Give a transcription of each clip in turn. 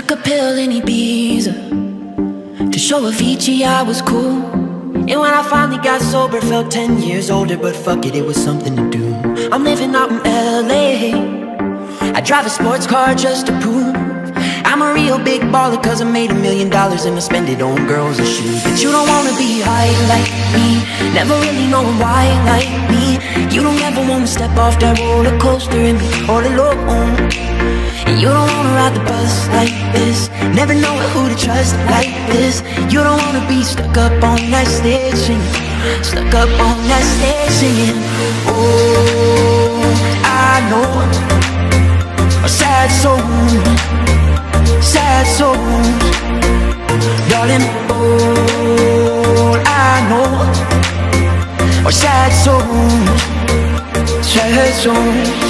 took a pill in Ibiza To show Avicii I was cool. And when I finally got sober Felt 10 years older But fuck it, it was something to do. I'm living out in L.A. I drive a sports car just to prove I'm a real big baller Cause I made a million dollars And I spend it on girls and shoes. But you don't wanna be high like me. Never really knowing why like me. You don't ever wanna step off that roller coaster And be all alone. You don't wanna ride the bus like this. Never know who to trust like this. You don't wanna be stuck up on that stage singing. Stuck up on that stage singing. Oh, I know. A sad soul. Sad soul. Darling, I know Are sad souls Sad souls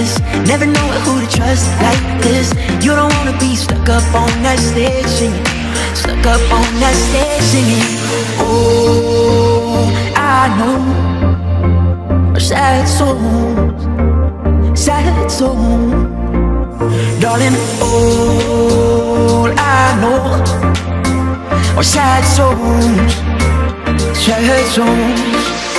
this. Never know who to trust like this. You don't wanna be stuck up on that stage singing. Stuck up on that stage singing. Oh, I know. Are sad souls. Sad souls. Darling, all I know Are sad souls. Sad souls